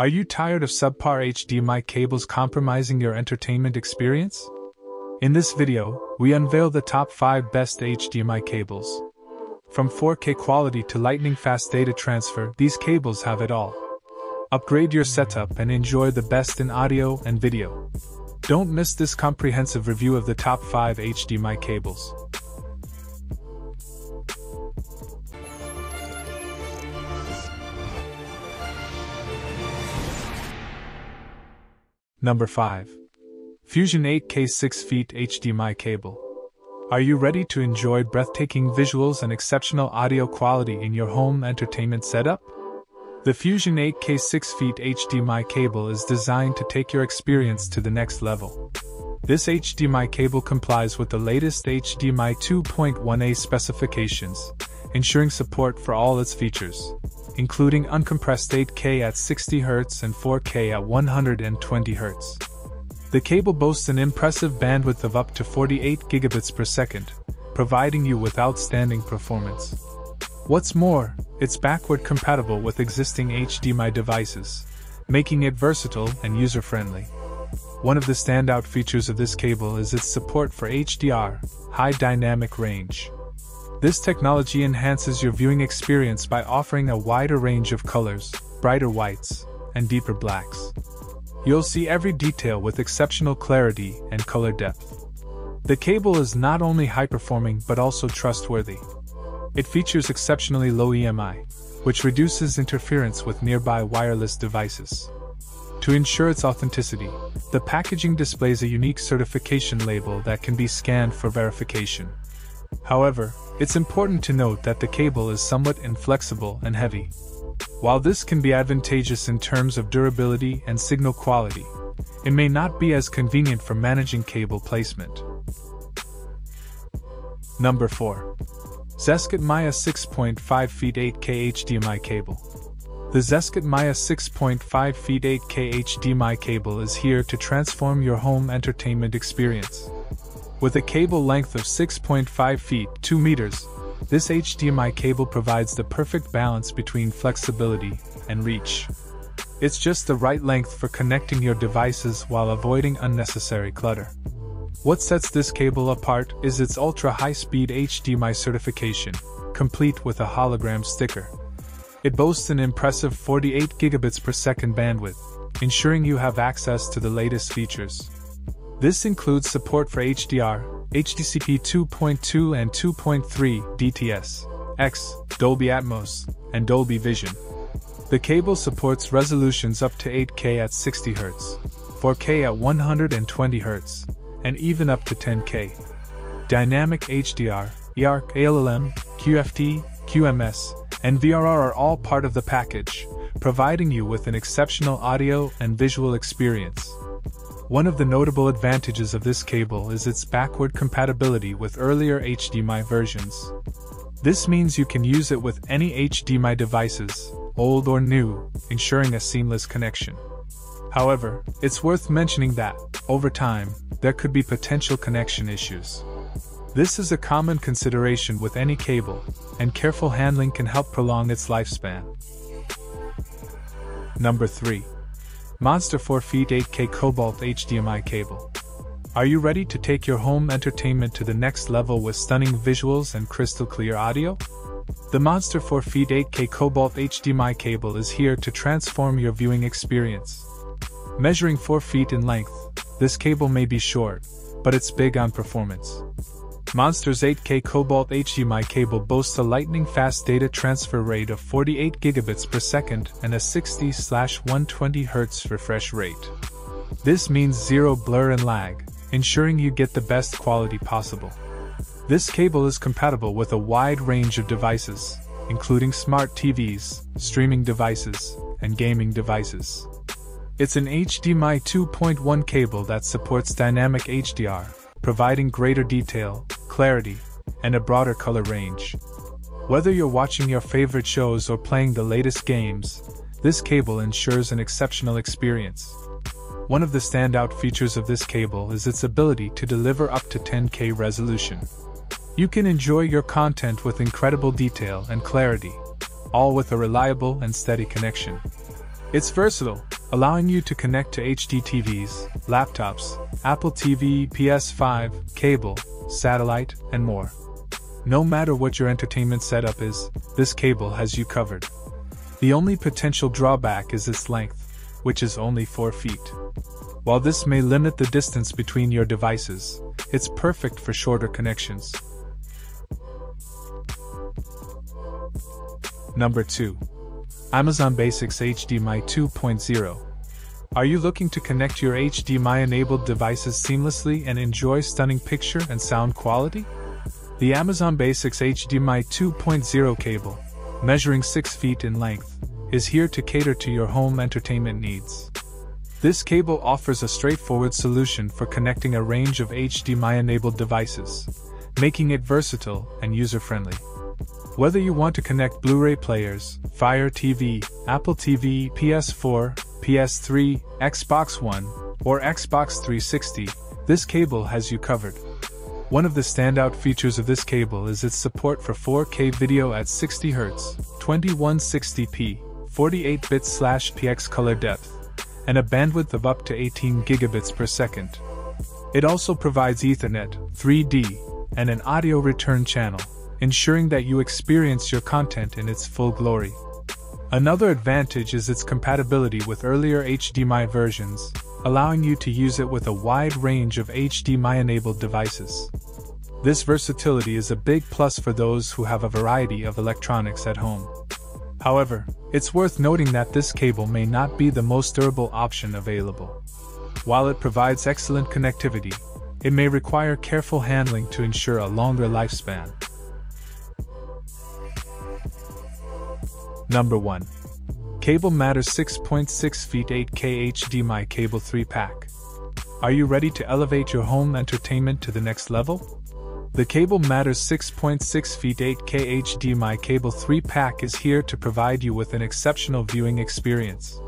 Are you tired of subpar HDMI cables compromising your entertainment experience? In this video, we unveil the top 5 best HDMI cables. From 4K quality to lightning fast data transfer, these cables have it all. Upgrade your setup and enjoy the best in audio and video. Don't miss this comprehensive review of the top 5 HDMI cables. Number 5. Fusion 8K 6 feet HDMI cable. Are you ready to enjoy breathtaking visuals and exceptional audio quality in your home entertainment setup? The Fusion 8K 6 feet HDMI cable is designed to take your experience to the next level. This HDMI cable complies with the latest HDMI 2.1a specifications, ensuring support for all its features, including uncompressed 8K at 60 Hz and 4K at 120 Hz. The cable boasts an impressive bandwidth of up to 48 gigabits per second, providing you with outstanding performance. What's more, it's backward compatible with existing HDMI devices, making it versatile and user friendly. One of the standout features of this cable is its support for HDR, high dynamic range. This technology enhances your viewing experience by offering a wider range of colors, brighter whites, and deeper blacks. You'll see every detail with exceptional clarity and color depth. The cable is not only high performing but also trustworthy. It features exceptionally low EMI, which reduces interference with nearby wireless devices. To ensure its authenticity, the packaging displays a unique certification label that can be scanned for verification. However, it's important to note that the cable is somewhat inflexible and heavy. While this can be advantageous in terms of durability and signal quality, it may not be as convenient for managing cable placement. Number 4. Zeskit Maya 6.5 feet 8K HDMI cable. The Zeskit Maya 6.5 feet 8K HDMI cable is here to transform your home entertainment experience. With a cable length of 6.5 feet 2 meters, this HDMI cable provides the perfect balance between flexibility and reach. It's just the right length for connecting your devices while avoiding unnecessary clutter. What sets this cable apart is its ultra high speed HDMI certification, complete with a hologram sticker. It boasts an impressive 48 gigabits per second bandwidth, ensuring you have access to the latest features. This includes support for HDR, HDCP 2.2 and 2.3 DTS, X, Dolby Atmos, and Dolby Vision. The cable supports resolutions up to 8K at 60 Hz, 4K at 120 Hz, and even up to 10K. Dynamic HDR, EARC, ALLM, QFT, QMS, and VRR are all part of the package, providing you with an exceptional audio and visual experience. One of the notable advantages of this cable is its backward compatibility with earlier HDMI versions. This means you can use it with any HDMI devices, old or new, ensuring a seamless connection. However, it's worth mentioning that, over time, there could be potential connection issues. This is a common consideration with any cable, and careful handling can help prolong its lifespan. Number 3. Monster 4 feet 8K Cobalt HDMI cable. Are you ready to take your home entertainment to the next level with stunning visuals and crystal clear audio? The Monster 4 feet 8K Cobalt HDMI cable is here to transform your viewing experience. Measuring 4 feet in length, this cable may be short, but it's big on performance. Monster's 8K Cobalt HDMI cable boasts a lightning fast data transfer rate of 48 gigabits per second and a 60/120 Hz refresh rate. This means zero blur and lag, ensuring you get the best quality possible. This cable is compatible with a wide range of devices, including smart TVs, streaming devices, and gaming devices. It's an HDMI 2.1 cable that supports dynamic HDR, providing greater detail, clarity, and a broader color range. Whether you're watching your favorite shows or playing the latest games, this cable ensures an exceptional experience. One of the standout features of this cable is its ability to deliver up to 10K resolution. You can enjoy your content with incredible detail and clarity, all with a reliable and steady connection. It's versatile, allowing you to connect to HD TVs, laptops, Apple TV, PS5, cable, satellite, and more. No matter what your entertainment setup is, this cable has you covered. The only potential drawback is its length, which is only 4 feet. While this may limit the distance between your devices, it's perfect for shorter connections. Number 2. Amazon Basics HDMI 2.0. Are you looking to connect your HDMI enabled devices seamlessly and enjoy stunning picture and sound quality? The Amazon Basics HDMI 2.0 cable, measuring 6 feet in length, is here to cater to your home entertainment needs. This cable offers a straightforward solution for connecting a range of HDMI enabled devices, making it versatile and user friendly. Whether you want to connect Blu ray players, Fire TV, Apple TV, PS4, PS3, Xbox One, or Xbox 360, this cable has you covered. One of the standout features of this cable is its support for 4K video at 60Hz, 2160p, 48-bit/px color depth, and a bandwidth of up to 18 gigabits per second. It also provides Ethernet, 3D, and an audio return channel, ensuring that you experience your content in its full glory. Another advantage is its compatibility with earlier HDMI versions, allowing you to use it with a wide range of HDMI enabled devices. This versatility is a big plus for those who have a variety of electronics at home. However, it's worth noting that this cable may not be the most durable option available. While it provides excellent connectivity, it may require careful handling to ensure a longer lifespan. Number 1. Cable Matters 6.6 feet 8K HDMI Cable 3 Pack. Are you ready to elevate your home entertainment to the next level? The Cable Matters 6.6 feet 8K HDMI Cable 3 Pack is here to provide you with an exceptional viewing experience.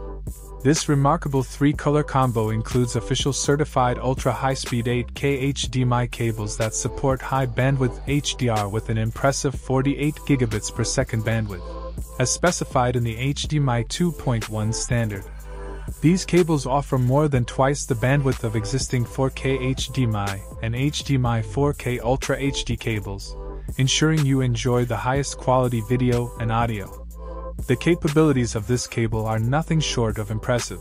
This remarkable three color combo includes official certified ultra high speed 8K HDMI cables that support high bandwidth HDR with an impressive 48 gigabits per second bandwidth as specified in the HDMI 2.1 standard. These cables offer more than twice the bandwidth of existing 4K HDMI and HDMI 4K Ultra HD cables, ensuring you enjoy the highest quality video and audio. The capabilities of this cable are nothing short of impressive.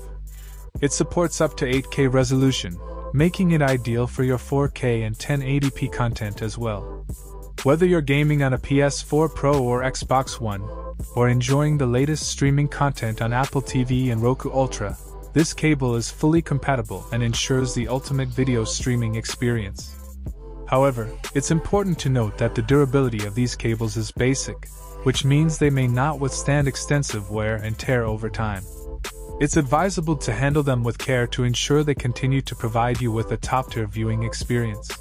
It supports up to 8K resolution, making it ideal for your 4K and 1080p content as well. Whether you're gaming on a PS4 Pro or Xbox One, or enjoying the latest streaming content on Apple TV and Roku Ultra, this cable is fully compatible and ensures the ultimate video streaming experience. However, it's important to note that the durability of these cables is basic, which means they may not withstand extensive wear and tear over time. It's advisable to handle them with care to ensure they continue to provide you with a top tier viewing experience.